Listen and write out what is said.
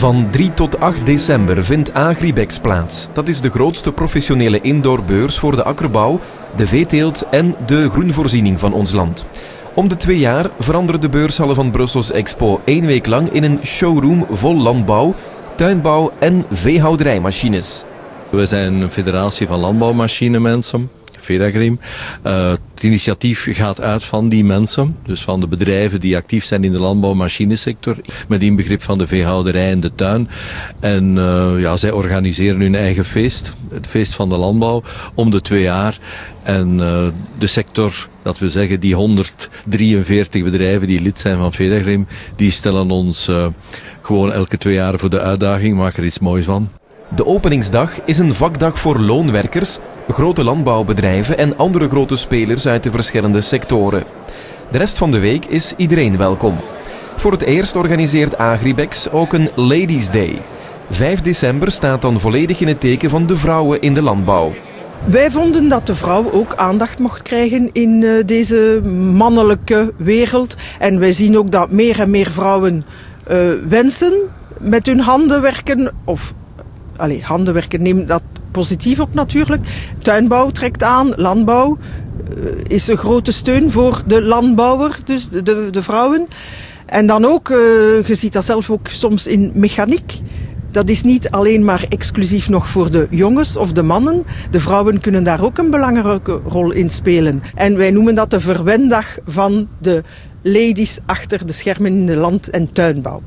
Van 3 tot 8 december vindt Agribex plaats. Dat is de grootste professionele indoorbeurs voor de akkerbouw, de veeteelt en de groenvoorziening van ons land. Om de twee jaar veranderen de beurshallen van Brussels Expo één week lang in een showroom vol landbouw, tuinbouw en veehouderijmachines. We zijn een federatie van landbouwmachinemensen. Fedagrim. Uh, het initiatief gaat uit van die mensen, dus van de bedrijven die actief zijn in de landbouwmachinesector, met inbegrip van de veehouderij en de tuin. En uh, ja, zij organiseren hun eigen feest, het feest van de landbouw, om de twee jaar. En uh, de sector, dat we zeggen, die 143 bedrijven die lid zijn van Fedagrim, die stellen ons gewoon elke twee jaar voor de uitdaging, maken er iets moois van. De openingsdag is een vakdag voor loonwerkers, grote landbouwbedrijven en andere grote spelers uit de verschillende sectoren. De rest van de week is iedereen welkom. Voor het eerst organiseert Agribex ook een Ladies Day. 5 december staat dan volledig in het teken van de vrouwen in de landbouw. Wij vonden dat de vrouw ook aandacht mocht krijgen in uh, deze mannelijke wereld. En wij zien ook dat meer en meer vrouwen uh, wensen met hun handen werken of allee, handenwerken neemt dat positief op natuurlijk. Tuinbouw trekt aan, landbouw uh, is een grote steun voor de landbouwer, dus de, de, vrouwen. En dan ook, uh, je ziet dat zelf ook soms in mechaniek. Dat is niet alleen maar exclusief nog voor de jongens of de mannen. De vrouwen kunnen daar ook een belangrijke rol in spelen. En wij noemen dat de verwendag van de ladies achter de schermen in de land- en tuinbouw.